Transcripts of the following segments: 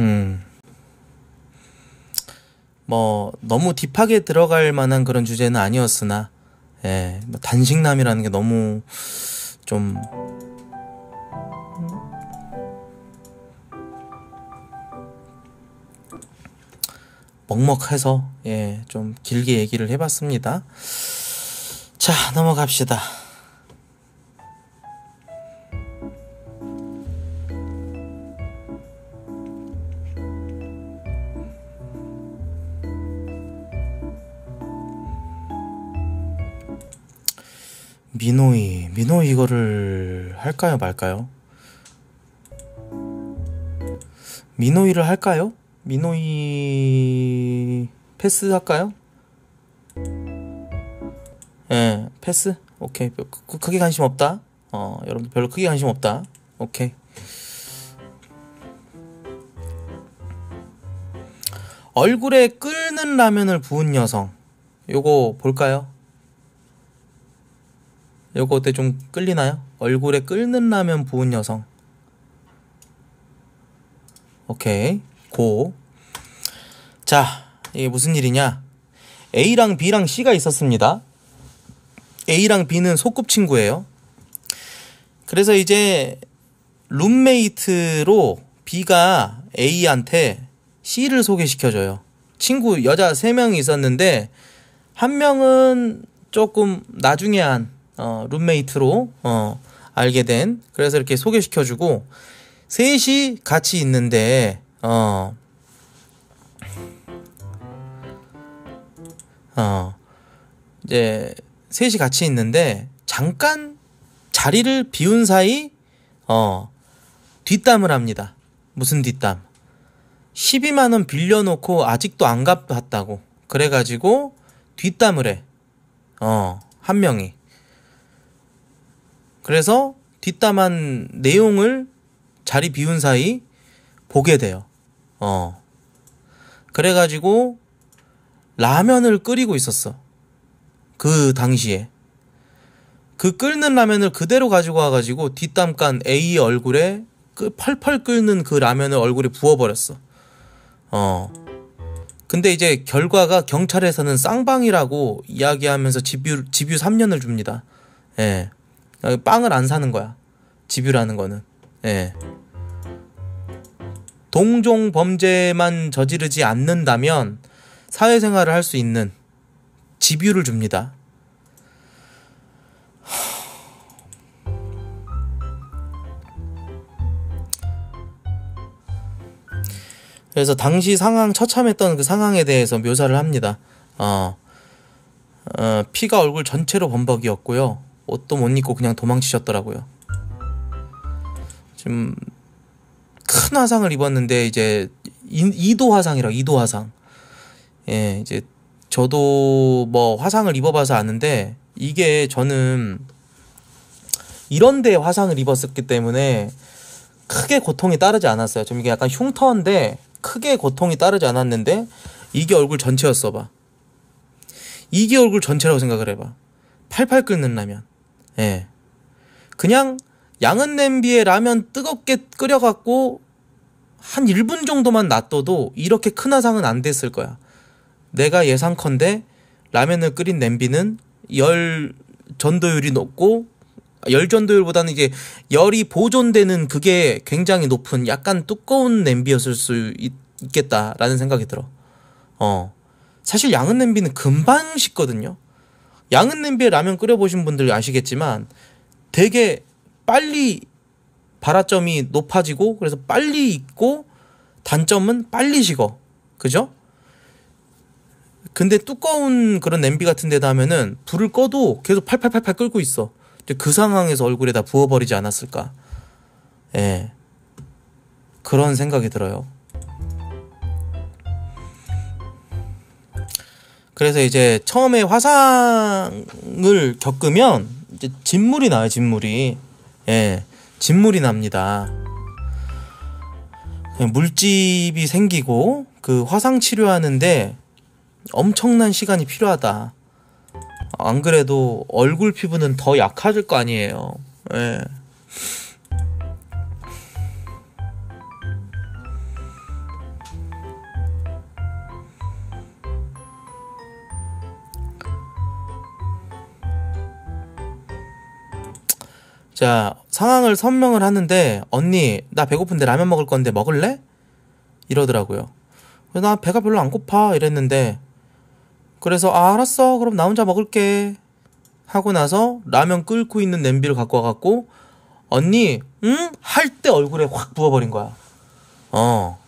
음. 뭐 너무 딥하게 들어갈 만한 그런 주제는 아니었으나 예, 뭐 단식남이라는 게 너무 좀 먹먹해서 예, 좀 길게 얘기를 해봤습니다. 자, 넘어갑시다. 미노이, 미노이 이거를 할까요, 말까요? 미노이를 할까요? 미노이 패스 할까요? 예, 패스? 오케이. 크, 크게 관심 없다. 어, 여러분들 별로 크게 관심 없다. 오케이. 얼굴에 끓는 라면을 부은 여성. 요거 볼까요? 요거 어때 좀 끌리나요? 얼굴에 끓는 라면 부은 여성. 오케이. 고. 자, 이게 무슨 일이냐? A랑 B랑 C가 있었습니다. A랑 B는 소꿉친구예요. 그래서 이제 룸메이트로 B가 A한테 C를 소개시켜줘요. 친구 여자 3명이 있었는데 한 명은 조금 나중에 한 어, 룸메이트로 어, 알게 된 그래서 이렇게 소개시켜주고 셋이 같이 있는데 어, 어 이제 셋이 같이 있는데 잠깐 자리를 비운 사이 어 뒷담을 합니다. 무슨 뒷담? 12만 원 빌려놓고 아직도 안 갚았다고. 그래가지고 뒷담을 해. 어, 한 명이. 그래서 뒷담한 내용을 자리 비운 사이 보게 돼요. 어. 그래가지고 라면을 끓이고 있었어. 그 당시에. 그 끓는 라면을 그대로 가지고 와가지고 뒷담 깐 A 얼굴에 그 펄펄 끓는 그 라면을 얼굴에 부어버렸어. 어. 근데 이제 결과가 경찰에서는 쌍방이라고 이야기하면서 집유, 집유 3년을 줍니다. 예. 빵을 안 사는 거야. 집유라는 거는. 예. 동종 범죄만 저지르지 않는다면 사회생활을 할 수 있는 집유를 줍니다. 그래서 당시 상황 처참했던 그 상황에 대해서 묘사를 합니다. 어, 어, 피가 얼굴 전체로 범벅이었고요. 옷도 못 입고 그냥 도망치셨더라고요. 지금 큰 화상을 입었는데 이제 이, 도 화상이라 이도 화상. 예, 이제 저도 뭐 화상을 입어봐서 아는데 이게 저는 이런데 화상을 입었었기 때문에 크게 고통이 따르지 않았어요. 좀 이게 약간 흉터인데 크게 고통이 따르지 않았는데 이게 얼굴 전체였어 봐. 이게 얼굴 전체라고 생각을 해봐. 팔팔 끓는 라면. 예. 그냥 양은 냄비에 라면 뜨겁게 끓여갖고 한 1분 정도만 놔둬도 이렇게 큰 화상은 안 됐을 거야. 내가 예상컨대 라면을 끓인 냄비는 열 전도율이 높고 열 전도율보다는 이제 열이 보존되는 그게 굉장히 높은 약간 두꺼운 냄비였을 수 있, 겠다라는 생각이 들어. 어. 사실 양은 냄비는 금방 식거든요. 양은 냄비에 라면 끓여보신 분들 아시겠지만 되게 빨리 발화점이 높아지고 그래서 빨리 익고 단점은 빨리 식어. 그죠? 근데 두꺼운 그런 냄비 같은 데다 하면은 불을 꺼도 계속 팔팔팔팔 끓고 있어. 그 상황에서 얼굴에다 부어버리지 않았을까. 예. 그런 생각이 들어요. 그래서 이제 처음에 화상을 겪으면 이제 진물이 나요, 진물이. 예. 진물이 납니다. 물집이 생기고 그 화상 치료하는데 엄청난 시간이 필요하다. 안 그래도 얼굴 피부는 더 약해질 거 아니에요. 예. 자, 상황을 설명을 하는데, 언니, 나 배고픈데 라면 먹을 건데 먹을래? 이러더라고요. 나 배가 별로 안 고파. 이랬는데, 그래서, 아, 알았어. 그럼 나 혼자 먹을게. 하고 나서 라면 끓고 있는 냄비를 갖고 와갖고, 언니, 응? 할 때 얼굴에 확 부어버린 거야. 어.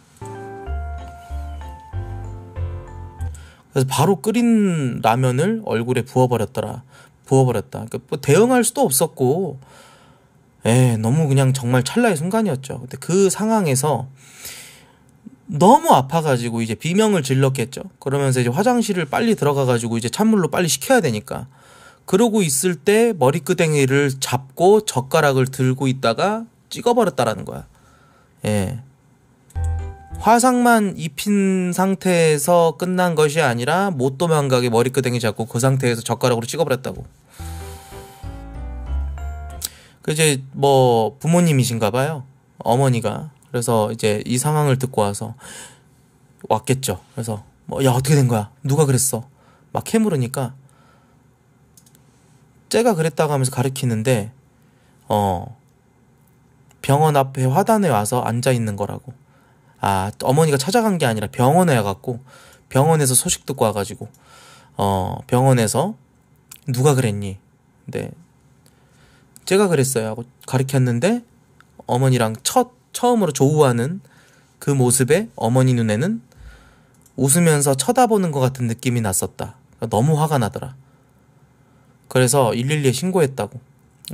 그래서 바로 끓인 라면을 얼굴에 부어버렸더라. 부어버렸다. 그러니까 뭐 대응할 수도 없었고, 에 너무 그냥 정말 찰나의 순간이었죠. 근데 그 상황에서 너무 아파가지고 이제 비명을 질렀겠죠. 그러면서 이제 화장실을 빨리 들어가가지고 이제 찬물로 빨리 식혀야 되니까. 그러고 있을 때 머리끄댕이를 잡고 젓가락을 들고 있다가 찍어버렸다라는 거야. 예. 화상만 입힌 상태에서 끝난 것이 아니라 못 도망가게 머리끄댕이 잡고 그 상태에서 젓가락으로 찍어버렸다고. 그 이제 뭐 부모님이신가 봐요. 어머니가. 그래서 이제 이 상황을 듣고 와서 왔겠죠. 그래서 뭐 야 어떻게 된 거야? 누가 그랬어? 막 캐물으니까 쟤가 그랬다고 하면서 가르키는데 어 병원 앞에 화단에 와서 앉아 있는 거라고. 아 어머니가 찾아간 게 아니라 병원에 와갖고 병원에서 소식 듣고 와가지고 어 병원에서 누가 그랬니? 근데 제가 그랬어요 하고 가르쳤는데 어머니랑 첫 처음으로 조우하는 그 모습에 어머니 눈에는 웃으면서 쳐다보는 것 같은 느낌이 났었다. 너무 화가 나더라. 그래서 112에 신고했다고.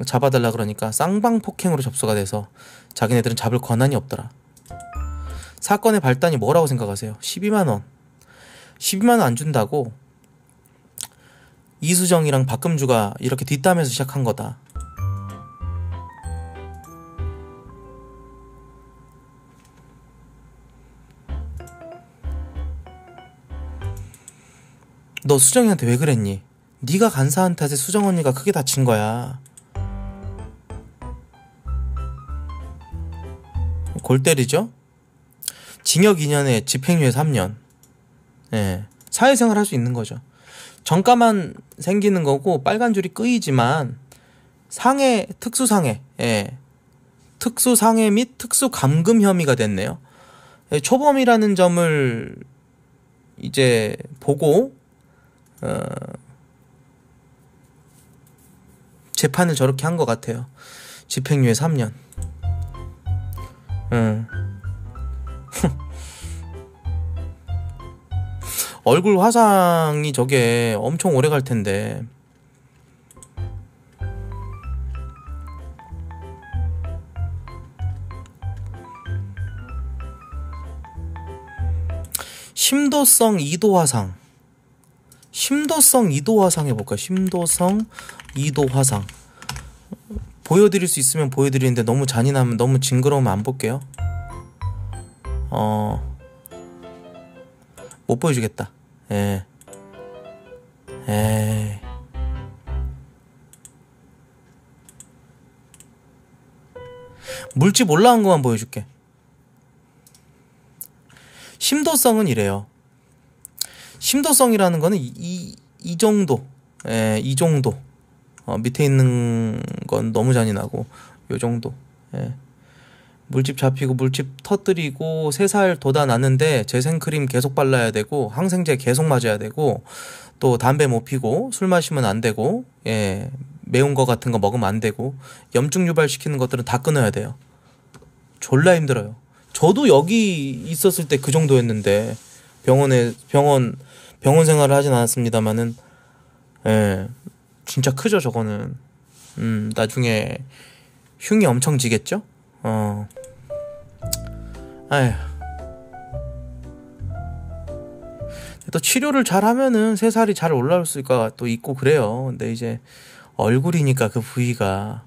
잡아달라 그러니까 쌍방 폭행으로 접수가 돼서 자기네들은 잡을 권한이 없더라. 사건의 발단이 뭐라고 생각하세요? 12만원. 12만원 안 준다고 이수정이랑 박금주가 이렇게 뒷담에서 시작한 거다. 너 수정이한테 왜 그랬니? 네가 간사한 탓에 수정 언니가 크게 다친 거야. 골 때리죠? 징역 2년에 집행유예 3년. 예. 사회생활 할 수 있는 거죠. 정가만 생기는 거고 빨간 줄이 끄이지만 상해 특수 상해 예. 특수 상해 및 특수 감금 혐의가 됐네요. 예, 초범이라는 점을 이제 보고 어, 재판을 저렇게 한 것 같아요. 집행유예 3년. 응. 얼굴 화상이 저게 엄청 오래 갈 텐데. 심도성 2도 화상. 심도성 2도 화상 해볼까? 심도성 2도 화상. 보여드릴 수 있으면 보여드리는데 너무 잔인하면 너무 징그러우면 안 볼게요. 어, 못 보여주겠다. 예. 에 물집 올라온 것만 보여줄게. 심도성은 이래요. 심도성이라는 거는 이, 이, 이 정도, 예, 이 정도. 어, 밑에 있는 건 너무 잔인하고, 요 정도. 예. 물집 잡히고 물집 터뜨리고 세 살 돋아 났는데 재생크림 계속 발라야 되고 항생제 계속 맞아야 되고 또 담배 못 피고 술 마시면 안 되고 예 매운 거 같은 거 먹으면 안 되고 염증 유발시키는 것들은 다 끊어야 돼요. 졸라 힘들어요. 저도 여기 있었을 때 그 정도였는데 병원에 병원 병원 생활을 하진 않았습니다만은 예 진짜 크죠 저거는 음 나중에 흉이 엄청 지겠죠 어 아휴. 또 치료를 잘 하면은 세 살이 잘 올라올 수가 또 있고 그래요. 근데 이제 얼굴이니까 그 부위가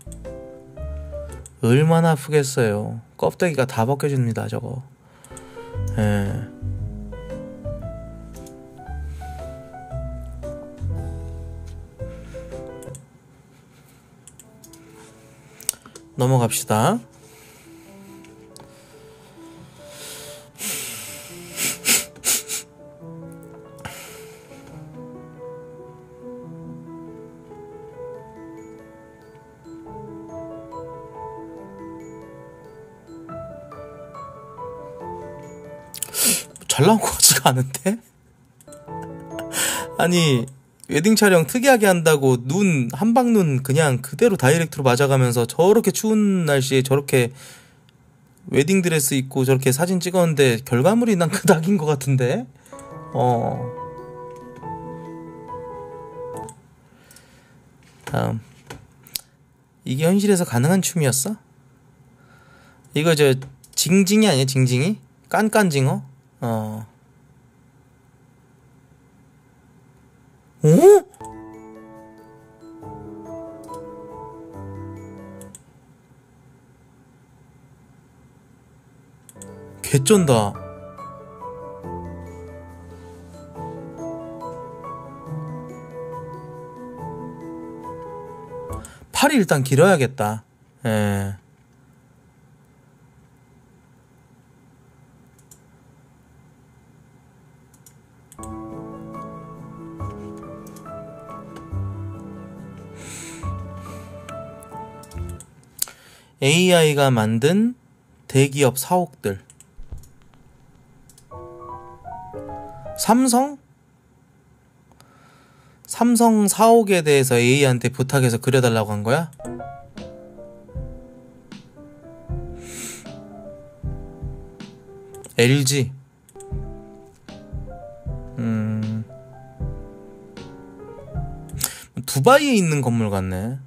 얼마나 아프겠어요. 껍데기가 다 벗겨집니다, 저거. 예. 넘어갑시다. 잘 나온 것 같지가 않은데? 아니, 웨딩 촬영 특이하게 한다고 눈 함박눈 그냥 그대로 다이렉트로 맞아가면서 저렇게 추운 날씨에 저렇게 웨딩 드레스 입고 저렇게 사진 찍었는데 결과물이 난 그닥인 것 같은데 어 다음 이게 현실에서 가능한 춤이었어? 이거 저 징징이 아니야 징징이? 깐깐징어? 어 어? 개쩐다. 팔이 일단 길어야겠다. 예. AI가 만든 대기업 사옥들. 삼성? 삼성 사옥에 대해서 AI한테 부탁해서 그려달라고 한 거야? LG. 음. 두바이에 있는 건물 같네.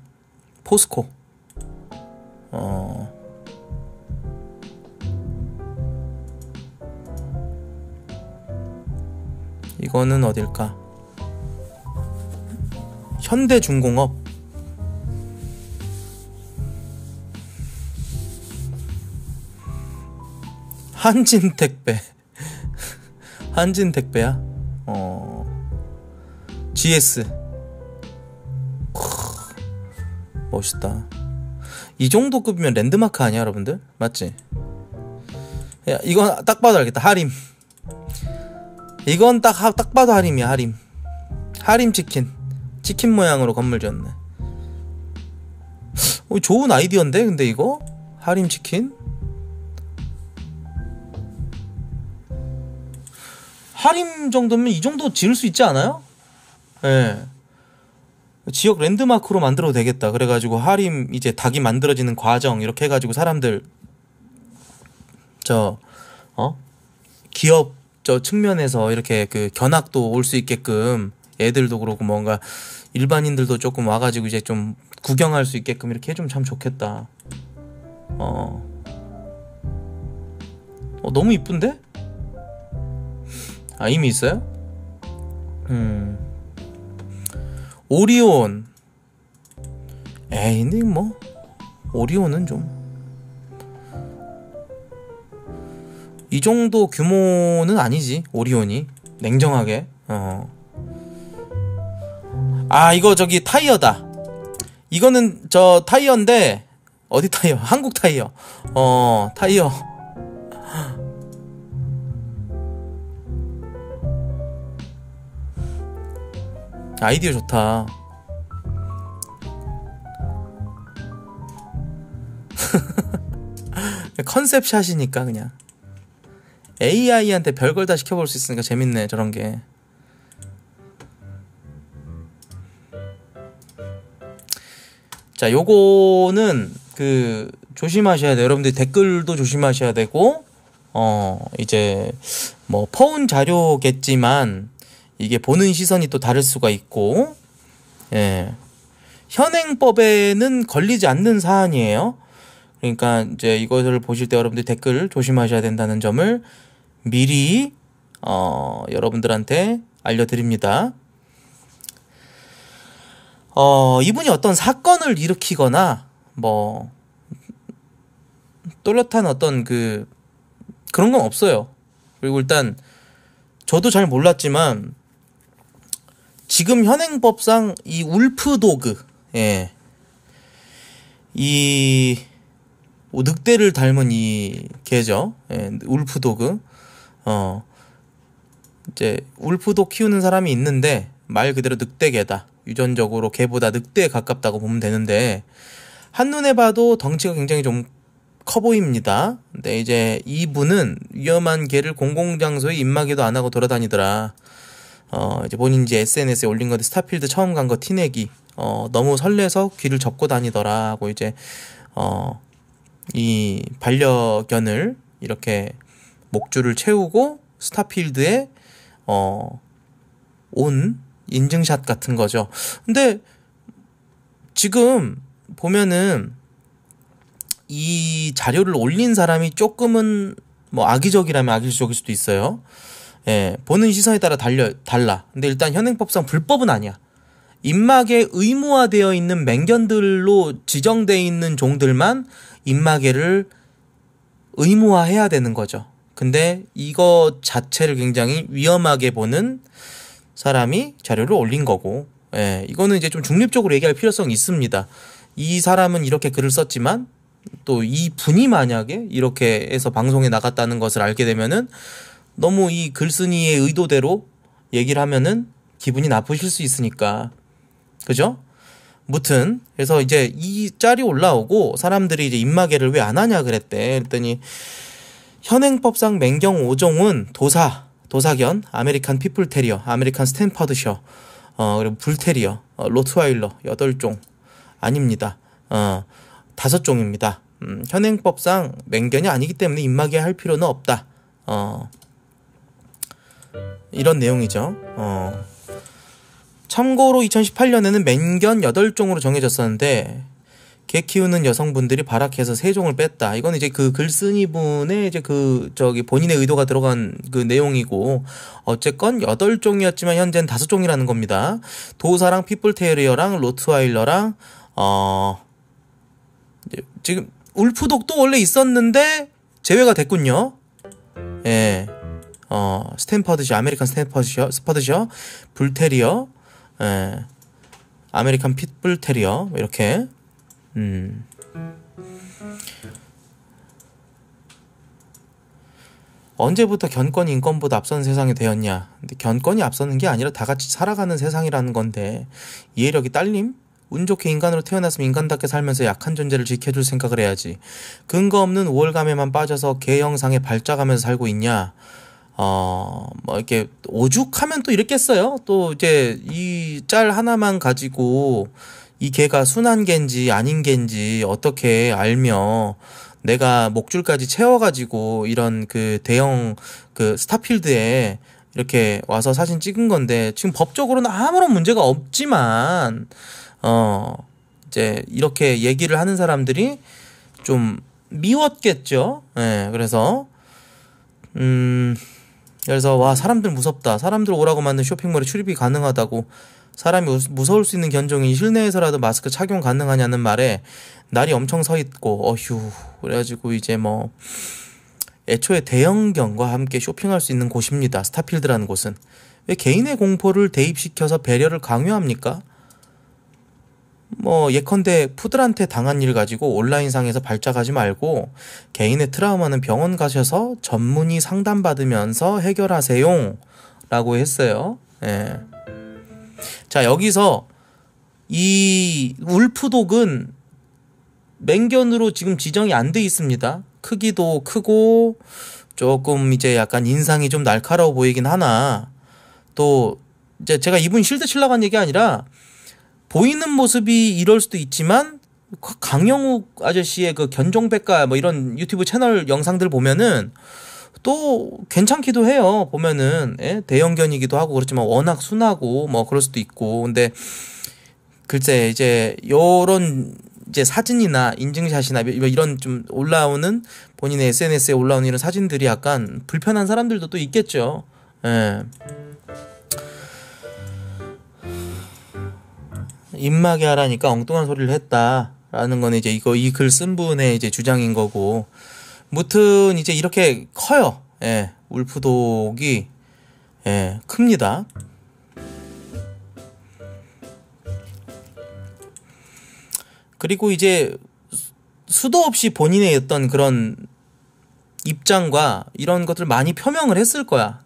포스코. 어. 이거는 어딜까? 현대중공업. 한진택배. 한진택배야? 어. GS. 멋있다. 이 정도 급이면 랜드마크 아니야, 여러분들? 맞지? 야, 이건 딱 봐도 알겠다. 하림. 이건 딱, 딱 봐도 하림이야, 하림. 하림 치킨. 치킨 모양으로 건물 지었네. 어, 좋은 아이디어인데, 근데 이거? 하림 치킨? 하림 정도면 이 정도 지을 수 있지 않아요? 예. 네. 지역 랜드마크로 만들어도 되겠다. 그래가지고 하림 이제 닭이 만들어지는 과정 이렇게 해가지고 사람들 저 어? 기업 저 측면에서 이렇게 그 견학도 올 수 있게끔 애들도 그렇고 뭔가 일반인들도 조금 와가지고 이제 좀 구경할 수 있게끔 이렇게 해주면 참 좋겠다. 어. 어 너무 이쁜데? 아 이미 있어요? 음. 오리온. 에이 근데 뭐 오리온은 좀. 이 정도 규모는 아니지 오리온이. 냉정하게. 어. 아 이거 저기 타이어다. 이거는 저 타이어인데 어디 타이어? 한국 타이어. 어 타이어 아이디어 좋다. 컨셉샷이니까 그냥 AI한테 별걸 다 시켜볼 수 있으니까 재밌네 저런 게. 자, 요거는 그 조심하셔야 돼요. 여러분들 댓글도 조심하셔야 되고 어 이제 뭐 퍼온 자료겠지만 이게 보는 시선이 또 다를 수가 있고, 예. 현행법에는 걸리지 않는 사안이에요. 그러니까 이제 이것을 보실 때 여러분들 댓글 조심하셔야 된다는 점을 미리 어, 여러분들한테 알려드립니다. 어, 이분이 어떤 사건을 일으키거나 뭐 또렷한 어떤 그 그런 건 없어요. 그리고 일단 저도 잘 몰랐지만 지금 현행법상 이 울프 도그, 예. 이 뭐 늑대를 닮은 이 개죠. 예, 울프 도그. 어. 이제 울프도 키우는 사람이 있는데 말 그대로 늑대개다. 유전적으로 개보다 늑대에 가깝다고 보면 되는데 한눈에 봐도 덩치가 굉장히 좀 커 보입니다. 근데 이제 이분은 위험한 개를 공공장소에 입마개도 안 하고 돌아다니더라. 어, 이제 본인 이제 SNS에 올린 건데 스타필드 처음 간 거 티내기. 어, 너무 설레서 귀를 접고 다니더라 하고 이제 어, 이 반려견을 이렇게 목줄을 채우고 스타필드에 어, 온 인증샷 같은 거죠. 근데 지금 보면은 이 자료를 올린 사람이 조금은 뭐 악의적이라면 악의적일 수도 있어요. 예, 보는 시선에 따라 달려, 달라. 근데 일단 현행법상 불법은 아니야. 입마개 의무화되어 있는 맹견들로 지정되어 있는 종들만 입마개를 의무화해야 되는 거죠. 근데 이거 자체를 굉장히 위험하게 보는 사람이 자료를 올린 거고, 예, 이거는 이제 좀 중립적으로 얘기할 필요성이 있습니다. 이 사람은 이렇게 글을 썼지만 또 이 분이 만약에 이렇게 해서 방송에 나갔다는 것을 알게 되면은 너무 이 글쓴이의 의도대로 얘기를 하면은 기분이 나쁘실 수 있으니까 그죠? 무튼 그래서 이제 이 짤이 올라오고 사람들이 이제 입마개를 왜 안 하냐 그랬대. 그랬더니 현행법상 맹견 5종은 도사, 도사견, 아메리칸 핏불 테리어, 아메리칸 스태퍼드셔, 어 그리고 불테리어, 어, 로트와일러 8종 아닙니다. 어 다섯 종입니다. 음, 현행법상 맹견이 아니기 때문에 입마개 할 필요는 없다. 어 이런 내용이죠. 어. 참고로 2018년에는 맹견 8종으로 정해졌었는데 개 키우는 여성분들이 발악해서 3종을 뺐다. 이건 이제 그 글쓴이 분의 이제 그 저기 본인의 의도가 들어간 그 내용이고 어쨌건 8종이었지만 현재는 5종이라는 겁니다. 도사랑 핏불테리어랑 로트와일러랑 어 지금 울프독도 원래 있었는데 제외가 됐군요. 예. 어, 스태퍼드셔, 아메리칸 스태퍼드셔, 스태퍼드셔, 불테리어, 예, 아메리칸 핏불 테리어 이렇게 음. 언제부터 견권이 인권보다 앞선 세상이 되었냐? 근데 견권이 앞서는 게 아니라 다 같이 살아가는 세상이라는 건데 이해력이 딸림? 운 좋게 인간으로 태어났으면 인간답게 살면서 약한 존재를 지켜줄 생각을 해야지. 근거 없는 우월감에만 빠져서 개 형상에 발작하면서 살고 있냐? 어, 뭐, 이렇게, 오죽하면 또 이랬겠어요? 또, 이제, 이 짤 하나만 가지고, 이 개가 순한 개인지 아닌 개인지 어떻게 알며, 내가 목줄까지 채워가지고, 이런 그 대형, 그 스타필드에 이렇게 와서 사진 찍은 건데, 지금 법적으로는 아무런 문제가 없지만, 어, 이제, 이렇게 얘기를 하는 사람들이 좀 미웠겠죠? 예, 네, 그래서, 음, 그래서 와 사람들 무섭다. 사람들 오라고 만든 쇼핑몰에 출입이 가능하다고 사람이 무서울 수 있는 견종이 실내에서라도 마스크 착용 가능하냐는 말에 날이 엄청 서 있고 어휴 그래가지고 이제 뭐 애초에 대형견과 함께 쇼핑할 수 있는 곳입니다. 스타필드라는 곳은 왜 개인의 공포를 대입시켜서 배려를 강요합니까? 뭐 예컨대 푸들한테 당한 일 가지고 온라인상에서 발작하지 말고 개인의 트라우마는 병원 가셔서 전문의 상담받으면서 해결하세요. 라고 했어요. 예. 자, 여기서 이 울프독은 맹견으로 지금 지정이 안 돼 있습니다. 크기도 크고 조금 이제 약간 인상이 좀 날카로워 보이긴 하나 또 이제 제가 이분 실드 칠라고 한 얘기 아니라 보이는 모습이 이럴 수도 있지만 강영욱 아저씨의 그 견종백과 뭐 이런 유튜브 채널 영상들 보면은 또 괜찮기도 해요. 보면은 예? 대형견이기도 하고 그렇지만 워낙 순하고 뭐 그럴 수도 있고 근데 글쎄 이제 요런 이제 사진이나 인증샷이나 뭐 이런 좀 올라오는 본인의 SNS에 올라오는 이런 사진들이 약간 불편한 사람들도 또 있겠죠. 예. 입마개 하라니까 엉뚱한 소리를 했다라는 건 이제 이거 이 글 쓴 분의 이제 주장인 거고 무튼 이제 이렇게 커요. 예, 울프독이 예, 큽니다. 그리고 이제 수도 없이 본인의 어떤 그런 입장과 이런 것들 많이 표명을 했을 거야.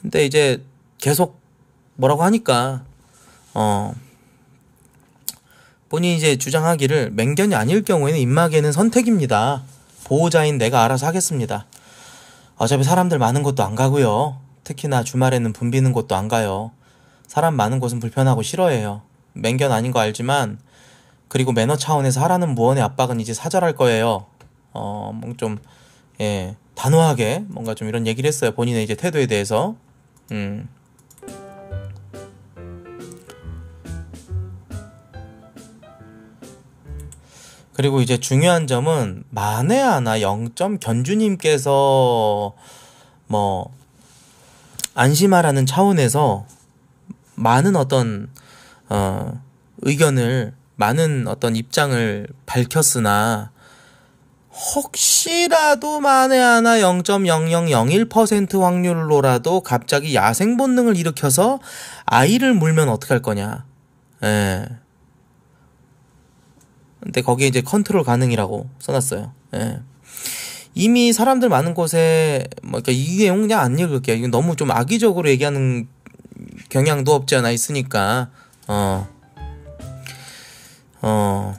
근데 이제 계속 뭐라고 하니까 어 본인이 이제 주장하기를 맹견이 아닐 경우에는 입마개는 선택입니다. 보호자인 내가 알아서 하겠습니다. 어차피 사람들 많은 곳도 안 가고요. 특히나 주말에는 붐비는 곳도 안 가요. 사람 많은 곳은 불편하고 싫어해요. 맹견 아닌 거 알지만 그리고 매너 차원에서 하라는 무언의 압박은 이제 사절할 거예요. 어, 뭐좀 예, 단호하게 뭔가 좀 이런 얘기를 했어요. 본인의 이제 태도에 대해서. 음. 그리고 이제 중요한 점은 만에 하나 0점 견주님께서 뭐 안심하라는 차원에서 많은 어떤 어 의견을 많은 어떤 입장을 밝혔으나 혹시라도 만에 하나 0.0001% 확률로라도 갑자기 야생 본능을 일으켜서 아이를 물면 어떡할 거냐. 예. 근데 거기에 이제 컨트롤 가능이라고 써놨어요. 예. 이미 사람들 많은 곳에 뭐 그러니까 이 내용 그냥 안 읽을게요. 이거 너무 좀 악의적으로 얘기하는 경향도 없지 않아 있으니까 어. 어.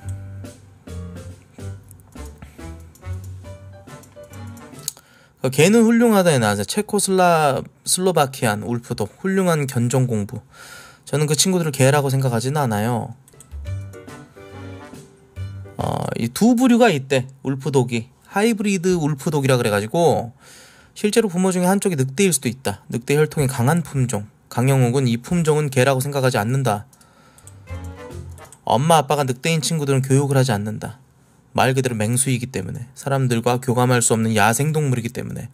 그 걔는 훌륭하다에 나와서 체코슬라 슬로바키안 울프독 훌륭한 견종 공부. 저는 그 친구들을 개라고 생각하지는 않아요. 어, 이 두 부류가 있대. 울프독이. 하이브리드 울프독이라 그래가지고 실제로 부모 중에 한쪽이 늑대일 수도 있다. 늑대 혈통이 강한 품종. 강영욱은 이 품종은 개라고 생각하지 않는다. 엄마 아빠가 늑대인 친구들은 교육을 하지 않는다. 말 그대로 맹수이기 때문에 사람들과 교감할 수 없는 야생동물이기 때문에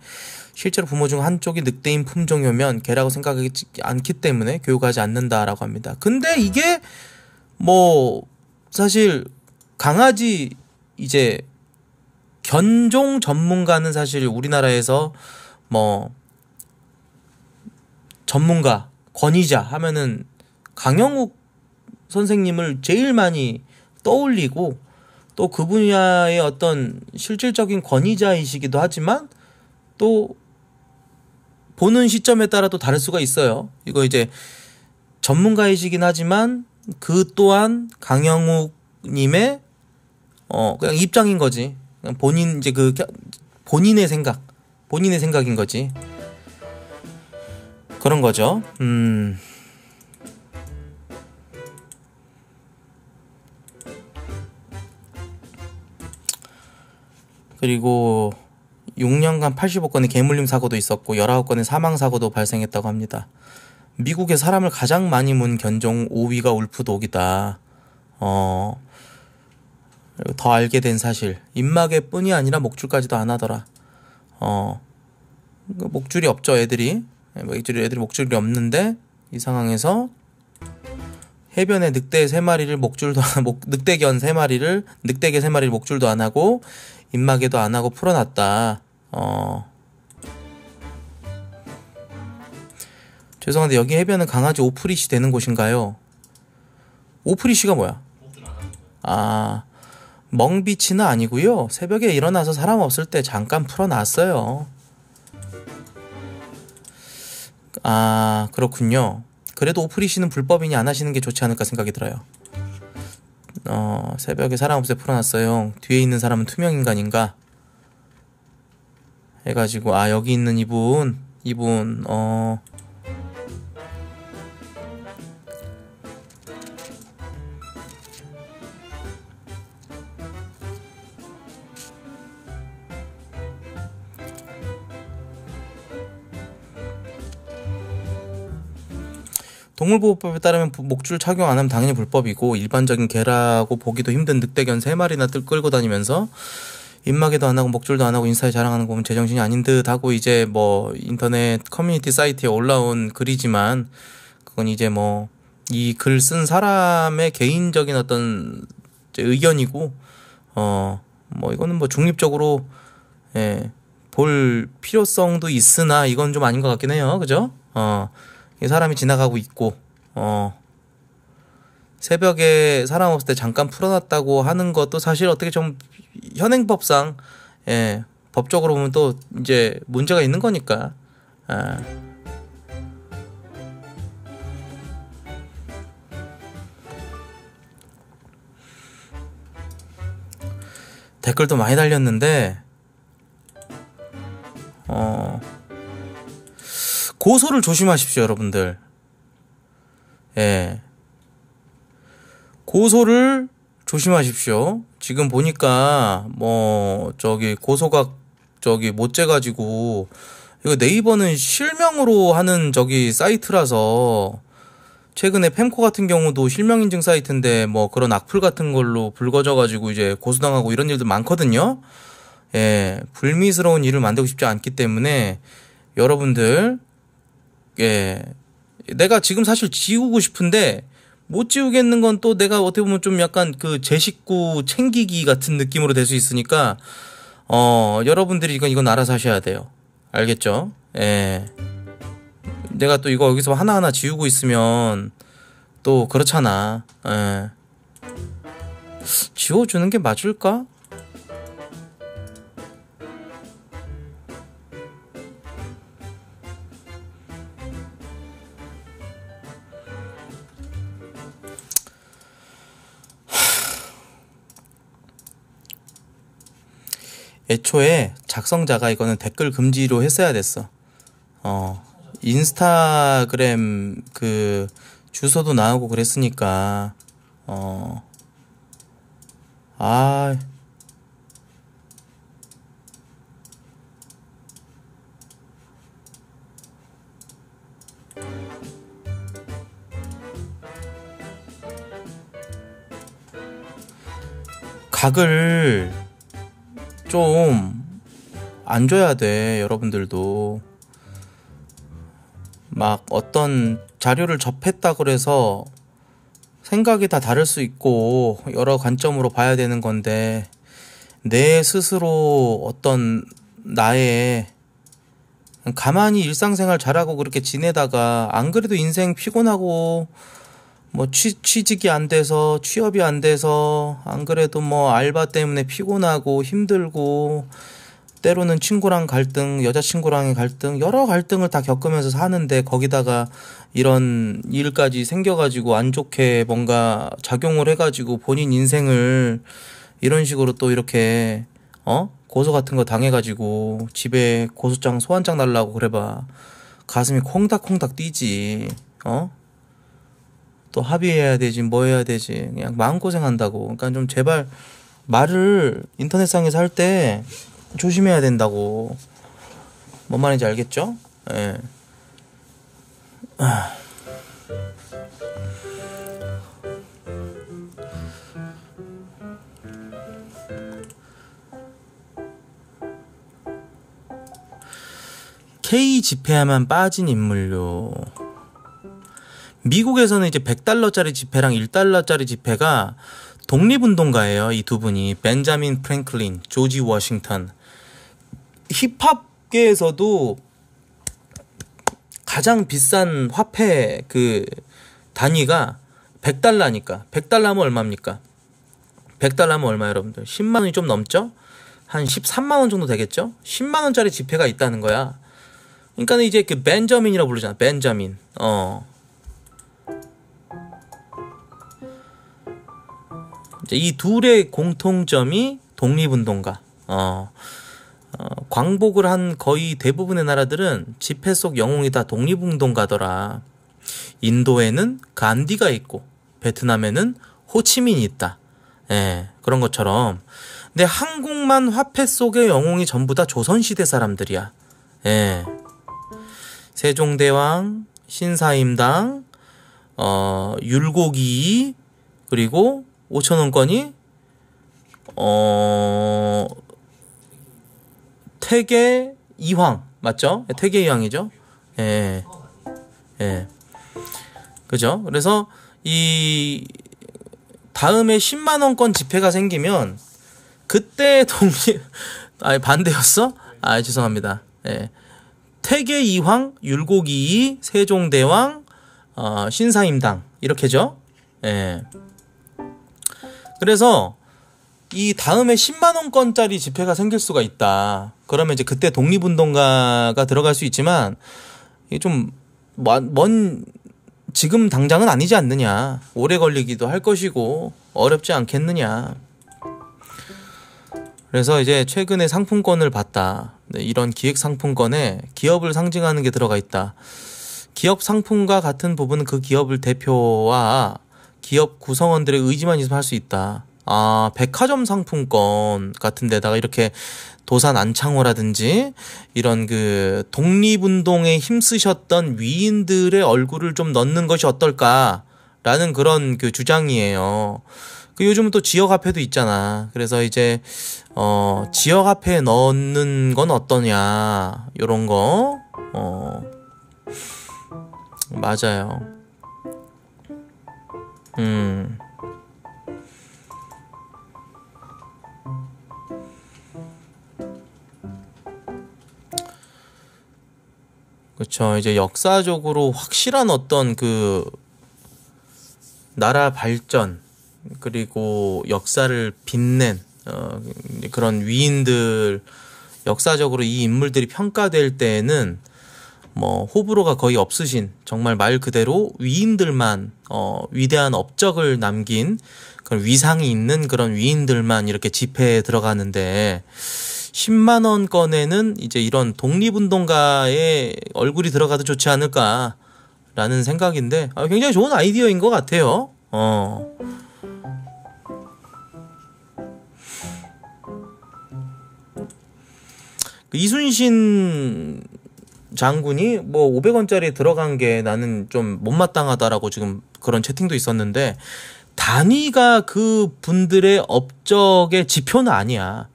실제로 부모 중 한쪽이 늑대인 품종이면 개라고 생각하지 않기 때문에 교육하지 않는다라고 합니다. 근데 이게 뭐 사실 강아지 이제 견종 전문가는 사실 우리나라에서 뭐 전문가 권위자 하면은 강영욱 선생님을 제일 많이 떠올리고 또 그 분야의 어떤 실질적인 권위자이시기도 하지만 또 보는 시점에 따라 또 다를 수가 있어요. 이거 이제 전문가이시긴 하지만 그 또한 강영욱 님의 어 그냥 입장인 거지. 그냥 본인 이제 그 본인의 생각, 본인의 생각인 거지. 그런 거죠. 음. 그리고 6년간 85건의 개물림 사고도 있었고 19건의 사망 사고도 발생했다고 합니다. 미국에 사람을 가장 많이 문 견종 5위가 울프 독이다. 어, 더 알게 된 사실. 입마개 뿐이 아니라 목줄까지도 안 하더라. 어, 그 목줄이 없죠, 애들이. 목줄이, 애들이 목줄이 없는데, 이 상황에서 해변에 늑대 세 마리를 목줄도, 목, 늑대견 세 마리를, 늑대개 세 마리를 목줄도 안 하고, 입마개도 안 하고 풀어놨다. 어. 죄송한데 여기 해변은 강아지 오프리시 되는 곳인가요? 오프리시가 뭐야? 아, 멍비치는 아니고요. 새벽에 일어나서 사람 없을 때 잠깐 풀어놨어요. 아, 그렇군요. 그래도 오프리시는 불법이니 안 하시는 게 좋지 않을까 생각이 들어요. 어, 새벽에 사람 없을 때 풀어놨어요. 뒤에 있는 사람은 투명 인간인가? 해가지고, 아, 여기 있는 이분, 이분, 어, 동물보호법에 따르면 목줄 착용 안 하면 당연히 불법이고 일반적인 개라고 보기도 힘든 늑대견 세 마리나 뜰 끌고 다니면서 입마개도 안 하고 목줄도 안 하고 인스타에 자랑하는 거 보면 제정신이 아닌 듯 하고 이제 뭐 인터넷 커뮤니티 사이트에 올라온 글이지만 그건 이제 뭐 이 글 쓴 사람의 개인적인 어떤 의견이고 어 뭐 이거는 뭐 중립적으로 예, 볼 필요성도 있으나 이건 좀 아닌 것 같긴 해요. 그죠? 어. 사람이 지나가고 있고 어 새벽에 사람 없을 때 잠깐 풀어놨다고 하는 것도 사실 어떻게 좀 현행법상 예 법적으로 보면 또 이제 문제가 있는 거니까 아. 댓글도 많이 달렸는데 어, 고소를 조심하십시오, 여러분들. 예. 고소를 조심하십시오. 지금 보니까 뭐 저기 고소가 저기 못 재 가지고 이거 네이버는 실명으로 하는 저기 사이트라서 최근에 펜코 같은 경우도 실명 인증 사이트인데 뭐 그런 악플 같은 걸로 불거져 가지고 이제 고소당하고 이런 일도 많거든요. 예, 불미스러운 일을 만들고 싶지 않기 때문에 여러분들 예, 내가 지금 사실 지우고 싶은데 못 지우겠는 건 또 내가 어떻게 보면 좀 약간 그 제 식구 챙기기 같은 느낌으로 될 수 있으니까 어 여러분들이 이건 이건 알아서 하셔야 돼요. 알겠죠? 예. 내가 또 이거 여기서 하나하나 지우고 있으면 또 그렇잖아. 예. 지워주는 게 맞을까? 애초에 작성자가 이거는 댓글 금지로 했어야 됐어. 어, 인스타그램 그 주소도 나오고 그랬으니까, 어, 아, 각을 좀 안 줘야 돼, 여러분들도. 막 어떤 자료를 접했다 그래서 생각이 다 다를 수 있고 여러 관점으로 봐야 되는 건데 내 스스로 어떤 나의 가만히 일상생활 잘하고 그렇게 지내다가 안 그래도 인생 피곤하고 뭐 취, 취직이 안 돼서 취업이 안 돼서 안 그래도 뭐 알바 때문에 피곤하고 힘들고 때로는 친구랑 갈등, 여자친구랑의 갈등, 여러 갈등을 다 겪으면서 사는데 거기다가 이런 일까지 생겨가지고 안 좋게 뭔가 작용을 해가지고 본인 인생을 이런 식으로 또 이렇게 어? 고소 같은 거 당해가지고 집에 고소장 소환장 날라고 그래봐. 가슴이 콩닥콩닥 뛰지. 어? 또 합의해야 되지 뭐 해야 되지 그냥 마음고생 한다고 그러니까 좀 제발 말을 인터넷상에서 할 때 조심해야 된다고 뭔 말인지 알겠죠? 예. 아. K 지폐야만 빠진 인물요. 미국에서는 이제 100달러짜리 지폐랑 1달러짜리 지폐가 독립운동가예요. 이 두 분이 벤자민 프랭클린, 조지 워싱턴. 힙합계에서도 가장 비싼 화폐 그 단위가 100달러니까 100달러면 얼마입니까? 100달러면 얼마 여러분들? 10만 원이 좀 넘죠? 한 13만 원 정도 되겠죠? 10만 원짜리 지폐가 있다는 거야. 그러니까 이제 그 벤저민이라고 부르잖아. 벤자민. 어. 이 둘의 공통점이 독립운동가. 어. 어, 광복을 한 거의 대부분의 나라들은 지폐 속 영웅이 다 독립운동가더라. 인도에는 간디가 있고 베트남에는 호치민이 있다. 예, 그런 것처럼. 근데 한국만 화폐 속의 영웅이 전부 다 조선시대 사람들이야. 예. 세종대왕, 신사임당, 어, 율곡이, 그리고 5천원권이, 어, 태계 이황 맞죠? 태계 이황이죠. 예. 예. 그죠? 그래서 이 다음에 10만 원권 지폐가 생기면 그때 독립 아 반대였어? 아 죄송합니다. 예. 태계 이황, 율곡이 세종대왕, 어, 신사임당 이렇게죠. 예. 그래서 이 다음에 10만 원권짜리 지폐가 생길 수가 있다. 그러면 이제 그때 독립운동가가 들어갈 수 있지만 이게 좀먼 지금 당장은 아니지 않느냐. 오래 걸리기도 할 것이고 어렵지 않겠느냐. 그래서 이제 최근에 상품권을 받다. 네, 이런 기획 상품권에 기업을 상징하는 게 들어가 있다. 기업 상품과 같은 부분은 그 기업을 대표와 기업 구성원들의 의지만 있으면 할 수 있다. 아, 백화점 상품권 같은 데다가 이렇게 도산 안창호라든지 이런 그 독립운동에 힘쓰셨던 위인들의 얼굴을 좀 넣는 것이 어떨까라는 그런 그 주장이에요. 그 요즘은 또 지역 화폐도 있잖아. 그래서 이제 어 지역 화폐에 넣는 건 어떠냐 요런 거. 어 맞아요. 음. 그렇죠. 이제 역사적으로 확실한 어떤 그 나라 발전 그리고 역사를 빛낸 어, 그런 위인들 역사적으로 이 인물들이 평가될 때에는 뭐 호불호가 거의 없으신 정말 말 그대로 위인들만 어 위대한 업적을 남긴 그런 위상이 있는 그런 위인들만 이렇게 집회에 들어가는데 10만 원권에는 이제 이런 독립운동가의 얼굴이 들어가도 좋지 않을까라는 생각인데 아, 굉장히 좋은 아이디어인 것 같아요. 어. 그 이순신 장군이 뭐 500원짜리 들어간 게 나는 좀 못마땅하다라고 지금 그런 채팅도 있었는데 단위가 그 분들의 업적의 지표는 아니야.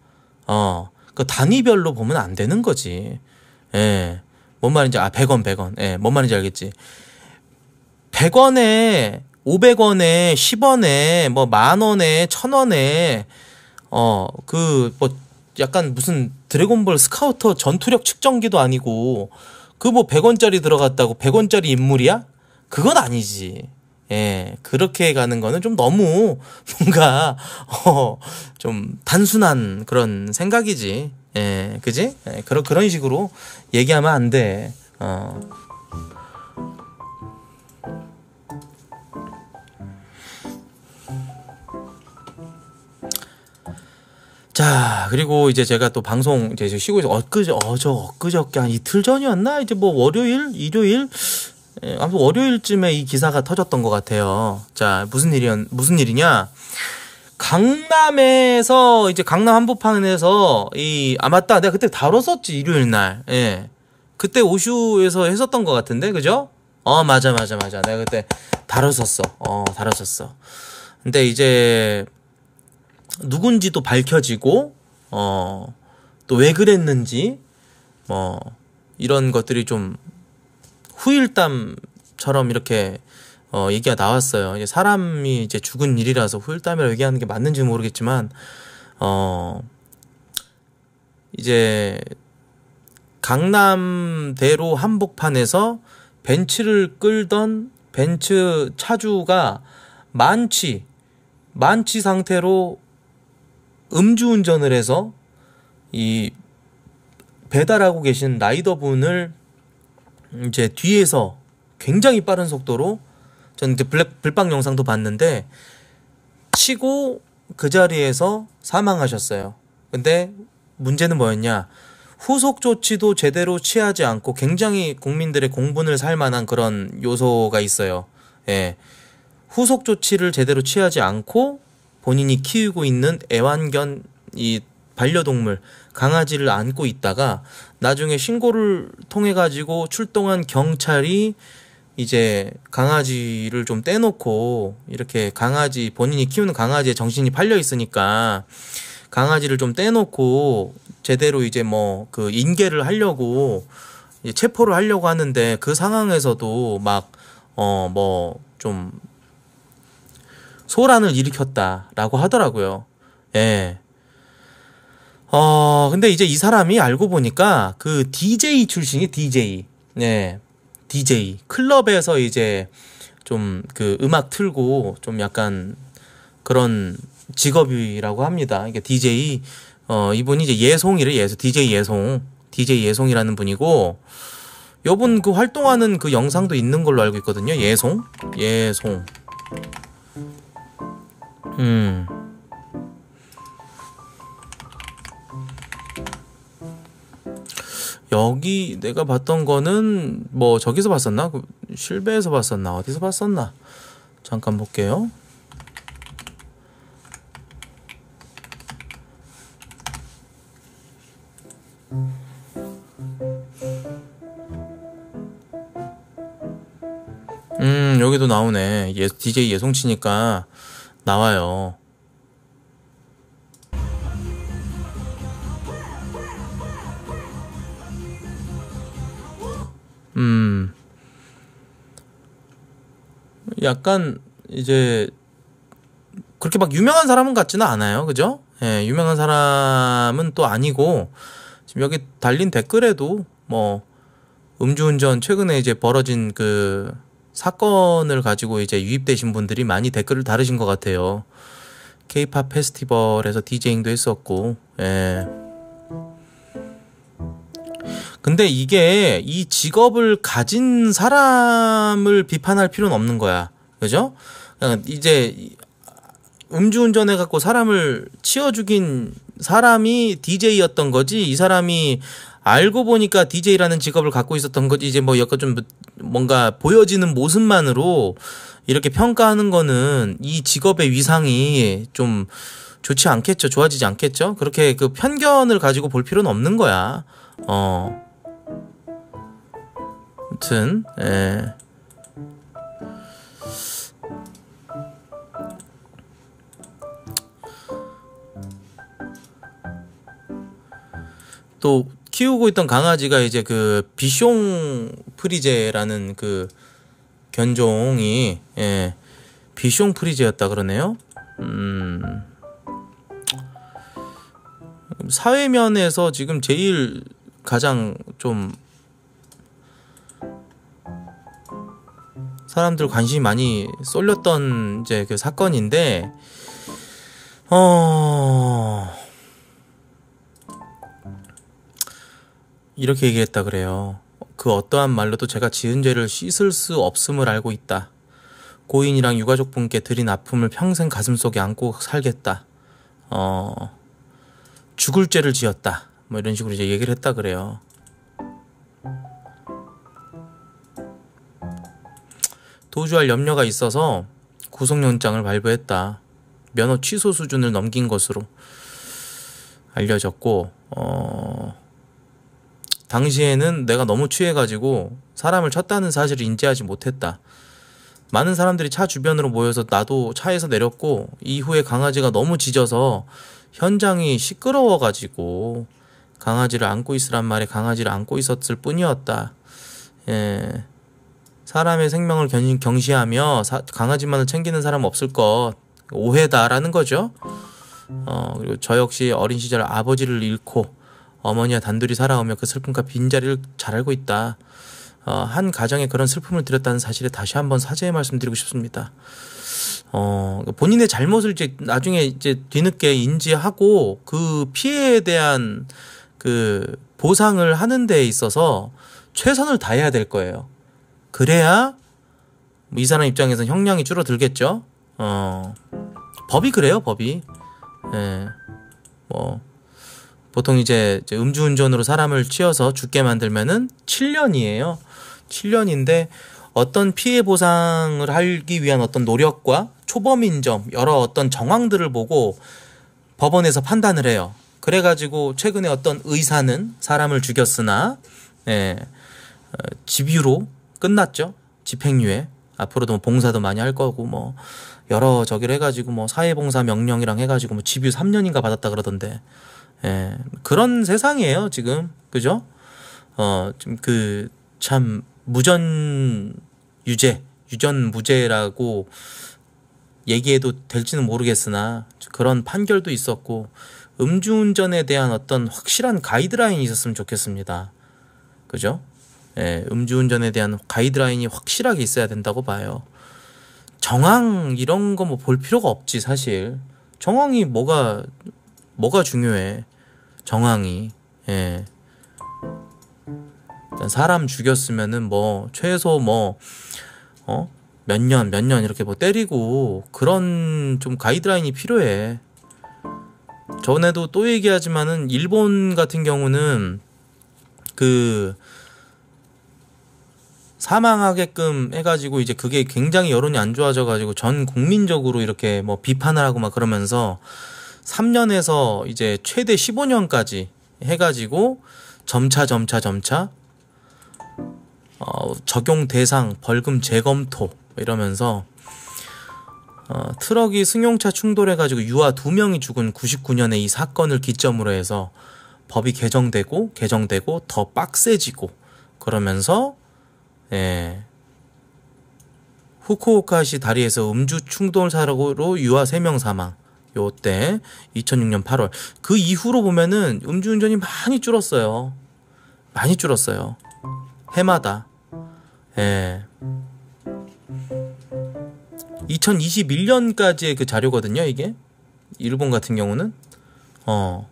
어. 그 단위별로 보면 안 되는 거지. 예. 뭔 말인지 아 100원 100원. 예. 뭔 말인지 알겠지. 100원에 500원에 10원에 뭐 만원에 1000원에 어 그 뭐 약간 무슨 드래곤볼 스카우터 전투력 측정기도 아니고 그 뭐 100원짜리 들어갔다고 100원짜리 인물이야? 그건 아니지. 예, 그렇게 가는 거는 좀 너무 뭔가 어, 좀 단순한 그런 생각이지. 예, 그지? 예, 그런 그런 식으로 얘기하면 안 돼. 어. 자, 그리고 이제 제가 또 방송 이제 쉬고 있어 엊그저 어저 엊그저께 한 이틀 전이었나? 이제 뭐 월요일, 일요일 예, 아무튼 월요일쯤에 이 기사가 터졌던 것 같아요. 자, 무슨 일이었, 무슨 일이냐? 강남에서, 이제 강남 한복판에서, 이, 아, 맞다. 내가 그때 다뤘었지, 일요일 날. 예. 그때 오슈에서 했었던 것 같은데, 그죠? 어, 맞아, 맞아, 맞아. 내가 그때 다뤘었어. 어, 다뤘었어. 근데 이제, 누군지도 밝혀지고, 어, 또 왜 그랬는지, 뭐, 이런 것들이 좀 후일담처럼 이렇게 어, 얘기가 나왔어요. 이제 사람이 이제 죽은 일이라서 후일담이라고 얘기하는 게 맞는지 모르겠지만, 어, 이제 강남대로 한복판에서 벤츠를 끌던 벤츠 차주가 만취, 만취 상태로 음주운전을 해서 이 배달하고 계신 라이더분을 이제 뒤에서 굉장히 빠른 속도로 저는 그 블랙 불빵 영상도 봤는데 치고 그 자리에서 사망하셨어요. 근데 문제는 뭐였냐? 후속 조치도 제대로 취하지 않고 굉장히 국민들의 공분을 살 만한 그런 요소가 있어요. 예. 후속 조치를 제대로 취하지 않고 본인이 키우고 있는 애완견 이 반려동물 강아지를 안고 있다가 나중에 신고를 통해 가지고 출동한 경찰이 이제 강아지를 좀 떼놓고 이렇게 강아지 본인이 키우는 강아지의 정신이 팔려 있으니까 강아지를 좀 떼놓고 제대로 이제 뭐 그 인계를 하려고 체포를 하려고 하는데 그 상황에서도 막 어 뭐 좀 소란을 일으켰다라고 하더라고요. 예. 어, 근데 이제 이 사람이 알고 보니까 그 DJ 출신이 DJ. 네. DJ. 클럽에서 이제 좀 그 음악 틀고 좀 약간 그런 직업이라고 합니다. 이게 DJ 어 이분이 이제 예송이래 예송 DJ 예송 DJ 예송이라는 분이고 요분 그 활동하는 그 영상도 있는 걸로 알고 있거든요. 예송 예송 음 여기 내가 봤던 거는 뭐 저기서 봤었나? 그 실베에서 봤었나? 어디서 봤었나? 잠깐 볼게요. 음, 여기도 나오네. 예, DJ 예송 치니까 나와요. 음. 약간 이제 그렇게 막 유명한 사람은 같지는 않아요. 그죠? 예, 유명한 사람은 또 아니고 지금 여기 달린 댓글에도 뭐 음주운전 최근에 이제 벌어진 그 사건을 가지고 이제 유입되신 분들이 많이 댓글을 다르신 것 같아요. 케이팝 페스티벌에서 디제잉도 했었고, 예. 근데 이게 이 직업을 가진 사람을 비판할 필요는 없는 거야. 그죠? 이제 음주운전 해갖고 사람을 치워 죽인 사람이 DJ였던 거지. 이 사람이 알고 보니까 DJ라는 직업을 갖고 있었던 거지. 이제 뭐 약간 좀 뭔가 보여지는 모습만으로 이렇게 평가하는 거는 이 직업의 위상이 좀 좋지 않겠죠. 좋아지지 않겠죠. 그렇게 그 편견을 가지고 볼 필요는 없는 거야. 어. 아무튼 예. 또 키우고 있던 강아지가 이제 그 비숑 프리제라는 그 견종이 예, 비숑 프리제였다 그러네요. 음. 사회면에서 지금 제일 가장 좀 사람들 관심이 많이 쏠렸던 이제 그 사건인데 어 이렇게 얘기했다 그래요. 그 어떠한 말로도 제가 지은 죄를 씻을 수 없음을 알고 있다. 고인이랑 유가족분께 드린 아픔을 평생 가슴속에 안고 살겠다. 어 죽을 죄를 지었다. 뭐 이런 식으로 이제 얘기를 했다 그래요. 도주할 염려가 있어서 구속영장을 발부했다. 면허 취소 수준을 넘긴 것으로 알려졌고, 어, 당시에는 내가 너무 취해가지고 사람을 쳤다는 사실을 인지하지 못했다. 많은 사람들이 차 주변으로 모여서 나도 차에서 내렸고, 이후에 강아지가 너무 짖어서 현장이 시끄러워가지고, 강아지를 안고 있으란 말에 강아지를 안고 있었을 뿐이었다. 예. 사람의 생명을 경시하며 사, 강아지만을 챙기는 사람 없을 것 오해다라는 거죠. 어, 그리고 저 역시 어린 시절 아버지를 잃고 어머니와 단둘이 살아오며 그 슬픔과 빈자리를 잘 알고 있다. 어, 한 가정에 그런 슬픔을 드렸다는 사실에 다시 한번 사죄의 말씀드리고 싶습니다. 어, 본인의 잘못을 이제 나중에 이제 뒤늦게 인지하고 그 피해에 대한 그 보상을 하는 데 있어서 최선을 다해야 될 거예요. 그래야 이 사람 입장에서 형량이 줄어들겠죠. 어 법이 그래요 법이. 예. 뭐 보통 이제 음주운전으로 사람을 치어서 죽게 만들면은 7년이에요. 7년인데 어떤 피해 보상을 하기 위한 어떤 노력과 초범인 점 여러 어떤 정황들을 보고 법원에서 판단을 해요. 그래가지고 최근에 어떤 의사는 사람을 죽였으나 예, 어, 집유로 끝났죠. 집행유예. 앞으로도 뭐 봉사도 많이 할 거고 뭐 여러 저기를 해가지고 뭐 사회봉사 명령이랑 해가지고 뭐 집유 3년인가 받았다 그러던데 예 그런 세상이에요 지금 그죠? 어 지금 그 참 무전 유죄 유전 무죄라고 얘기해도 될지는 모르겠으나 그런 판결도 있었고 음주운전에 대한 어떤 확실한 가이드라인이 있었으면 좋겠습니다. 그죠? 예, 음주운전에 대한 가이드라인이 확실하게 있어야 된다고 봐요. 정황 이런 거 뭐 볼 필요가 없지 사실. 정황이 뭐가 뭐가 중요해. 정황이. 예. 사람 죽였으면은 뭐 최소 뭐 어? 몇 년, 몇 년 이렇게 뭐 때리고 그런 좀 가이드라인이 필요해. 전에도 또 얘기하지만은 일본 같은 경우는 그 사망하게끔 해가지고 이제 그게 굉장히 여론이 안 좋아져가지고 전 국민적으로 이렇게 뭐 비판을 하고 막 그러면서 3년에서 이제 최대 15년까지 해가지고 점차 점차 점차 어, 적용 대상 벌금 재검토 이러면서 어, 트럭이 승용차 충돌해가지고 유아 두 명이 죽은 99년에 이 사건을 기점으로 해서 법이 개정되고 개정되고 더 빡세지고 그러면서 예. 후쿠오카시 다리에서 음주 충돌 사고로 유아 3명 사망. 요때 2006년 8월. 그 이후로 보면은 음주운전이 많이 줄었어요. 많이 줄었어요. 해마다. 예. 2021년까지의 그 자료거든요, 이게. 일본 같은 경우는. 어.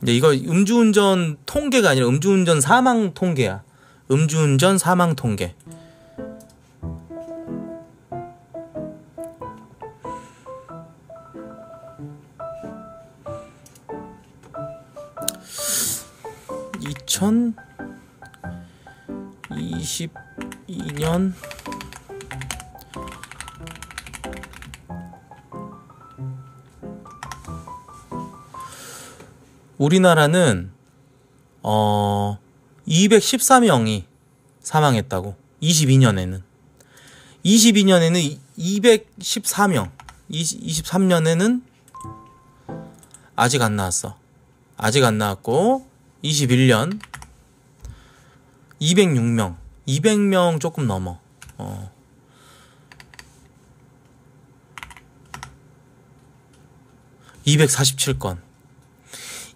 근데 이거 음주운전 통계가 아니라 음주운전 사망 통계야. 음주운전 사망 통계. 우리나라는 어 214명이 사망했다고. 22년에는. 22년에는 214명. 23년에는 아직 안 나왔어. 아직 안 나왔고 21년 206명. 200명 조금 넘어. 어. (247건)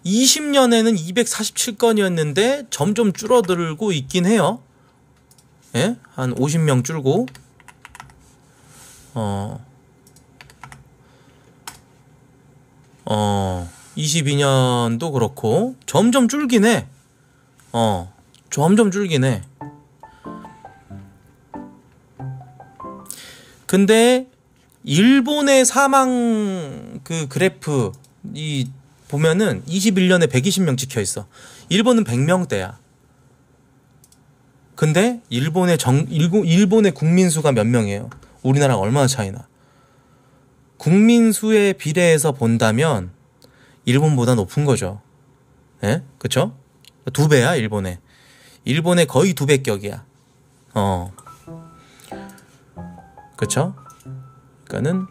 20년에는 247건이었는데 점점 줄어들고 있긴 해요. 예? 한 50명 줄고 어. 어. 22년도 그렇고 점점 줄긴 해. 어. 점점 줄긴 해. 근데 일본의 사망 그 그래프 이 보면은 21년에 120명 찍혀 있어. 일본은 100명대야. 근데 일본의 정 일본의 국민 수가 몇 명이에요? 우리나라랑 얼마나 차이나? 국민 수에 비례해서 본다면 일본보다 높은 거죠. 예? 그쵸? 두 배야, 일본에. 일본의 거의 두 배격이야. 어. 그쵸? 그러니까는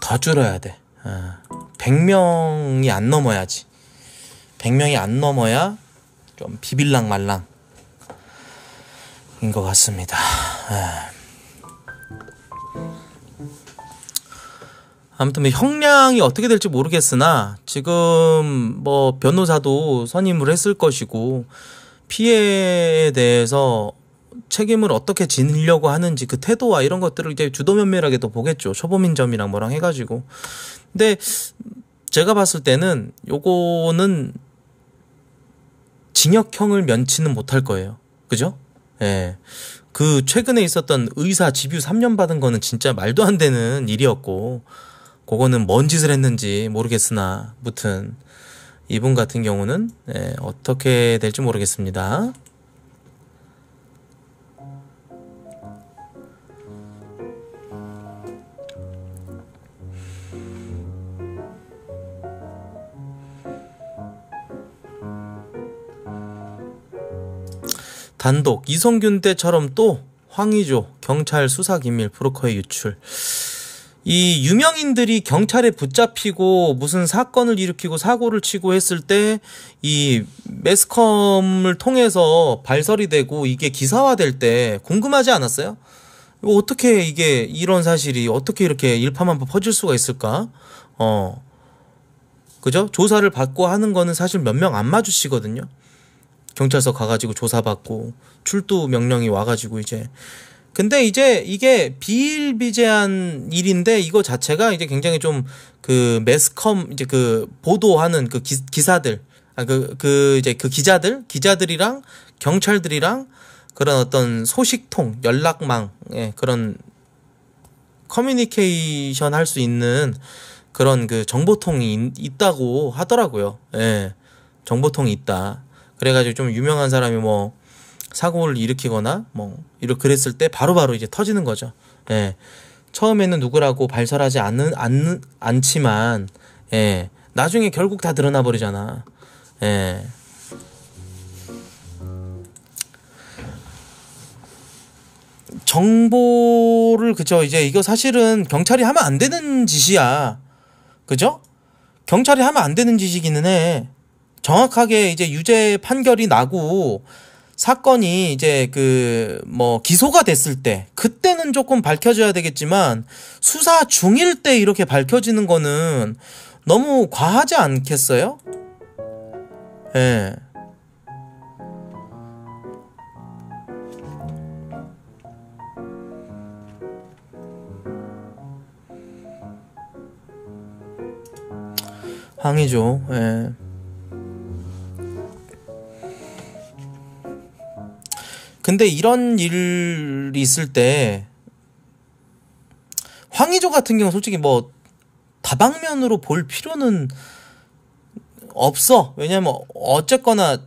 더 줄어야 돼. 아. 100명이 안 넘어야지. 100명이 안 넘어야 좀 비빌랑 말랑 인것 같습니다. 아. 아무튼 뭐 형량이 어떻게 될지 모르겠으나 지금 뭐 변호사도 선임을 했을 것이고 피해에 대해서 책임을 어떻게 지려고 하는지 그 태도와 이런 것들을 이제 주도면밀하게 도 보겠죠. 초보민점이랑 뭐랑 해가지고. 근데 제가 봤을 때는 요거는 징역형을 면치는 못할 거예요. 그죠? 예. 그 최근에 있었던 의사 집유 3년 받은 거는 진짜 말도 안 되는 일이었고 그거는 뭔 짓을 했는지 모르겠으나 무튼 이분 같은 경우는 예, 어떻게 될지 모르겠습니다. 단독 이성균 때처럼 또 황의조 경찰 수사 기밀 브로커의 유출. 이 유명인들이 경찰에 붙잡히고 무슨 사건을 일으키고 사고를 치고 했을 때 이 매스컴을 통해서 발설이 되고 이게 기사화될 때 궁금하지 않았어요? 어떻게 이게 이런 사실이 어떻게 이렇게 일파만파 퍼질 수가 있을까? 어. 그죠? 조사를 받고 하는 거는 사실 몇 명안 마주치거든요. 경찰서 가가지고 조사받고 출두 명령이 와가지고 이제 근데 이제 이게 비일비재한 일인데 이거 자체가 이제 굉장히 좀 그 매스컴 이제 그 보도하는 그 기, 기사들 아 그그 그 이제 그 기자들 기자들이랑 경찰들이랑 그런 어떤 소식통 연락망 예, 그런 커뮤니케이션 할 수 있는 그런 그 정보통이 있- 있다고 하더라고요. 예. 정보통이 있다. 그래가지고 좀 유명한 사람이 뭐 사고를 일으키거나 뭐 이렇게 그랬을 때 바로 바로 이제 터지는 거죠. 예. 처음에는 누구라고 발설하지 않는 않는 않지만 예. 나중에 결국 다 드러나 버리잖아. 예. 정보를 그죠 이제 이거 사실은 경찰이 하면 안 되는 짓이야 그죠 경찰이 하면 안 되는 짓이기는 해 정확하게 이제 유죄 판결이 나고 사건이 이제 그 뭐 기소가 됐을 때 그때는 조금 밝혀져야 되겠지만 수사 중일 때 이렇게 밝혀지는 거는 너무 과하지 않겠어요? 예. 항의죠. 예. 근데 이런 일이 있을 때 황의조 같은 경우 솔직히 뭐 다방면으로 볼 필요는 없어. 왜냐면 어쨌거나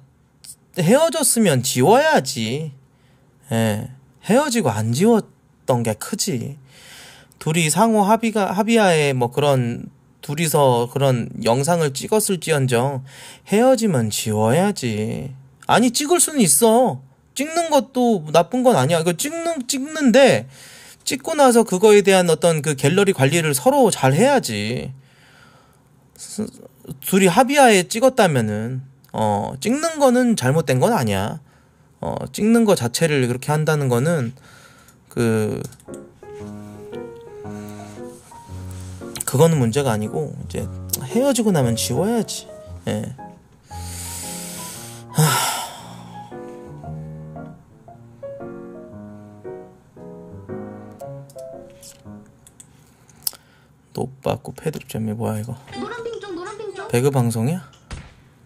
헤어졌으면 지워야지. 예. 헤어지고 안 지웠던 게 크지. 둘이 상호 합의가 합의하에 뭐 그런 둘이서 그런 영상을 찍었을지언정 헤어지면 지워야지. 아니 찍을 수는 있어. 찍는 것도 나쁜 건 아니야. 이거 찍는 찍는데 찍고 나서 그거에 대한 어떤 그 갤러리 관리를 서로 잘 해야지. 스- 둘이 합의하에 찍었다면은 어 찍는 거는 잘못된 건 아니야. 어 찍는 거 자체를 그렇게 한다는 거는 그 그거는 문제가 아니고 이제 헤어지고 나면 지워야지. 예. 노빠꾸 패드점이 뭐야 이거? 노란 핑종 노란 핑종 배그 방송이야?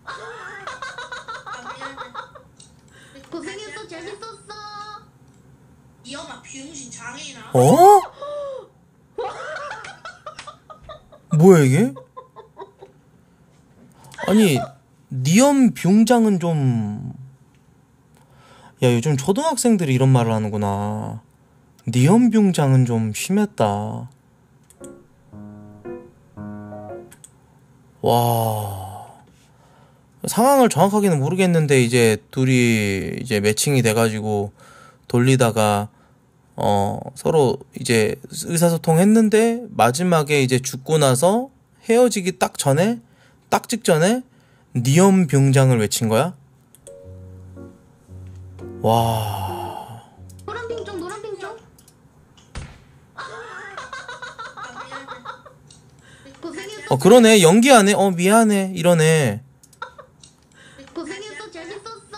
고생했어 재밌었어 이 엄마 비용신 장애나 어? 뭐야 이게? 아니 니엄 뷰장은 좀... 야 요즘 초등학생들이 이런 말을 하는구나 니엄 뷰장은 좀 심했다 와 상황을 정확하게는 모르겠는데 이제 둘이 이제 매칭이 돼가지고 돌리다가 어, 서로 이제 의사소통 했는데 마지막에 이제 죽고 나서 헤어지기 딱 전에 딱 직전에 니엄 병장을 외친 거야? 와. 노란 핑종 노란 핑종 고생했 어어 그러네. 연기하네. 어 미안해. 이러네. 고생했어 재밌었어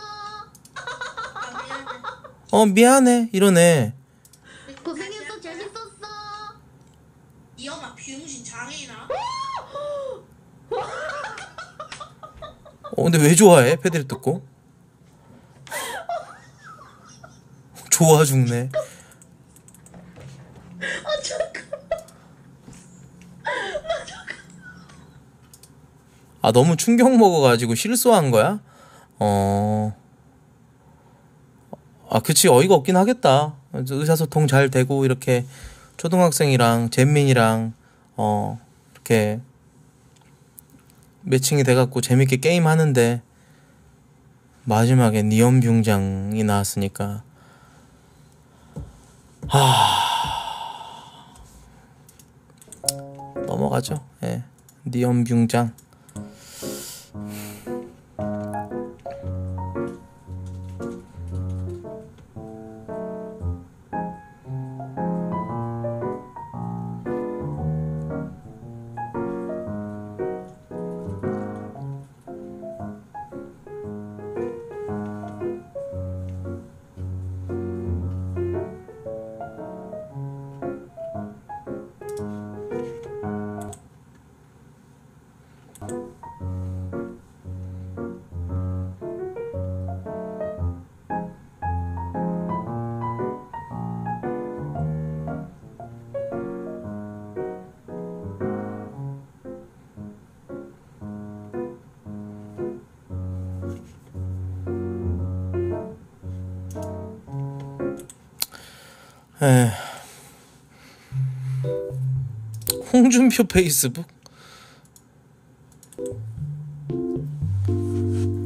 어 미안해. 이러네. 고생했어 재밌었어 이 엄마 비용신 장애나 어 근데 왜 좋아해? 패드립 듣고? 좋아 죽네. 아 너무 충격 먹어가지고 실수한 거야? 어. 아 그치 어이가 없긴 하겠다. 의사소통 잘 되고 이렇게 초등학생이랑 잼민이랑 어 이렇게 매칭이 돼갖고 재밌게 게임 하는데 마지막에 니엄 뷰장이 나왔으니까 하 넘어가죠. 예, 니엄 뷰장. 홍준표 페이스북?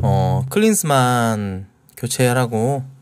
어, 클린스만 교체하라고. 어.